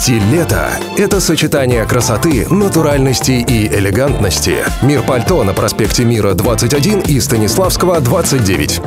Стиль – это сочетание красоты, натуральности и элегантности. Мир пальто на проспекте Мира, 21 и Станиславского, 29.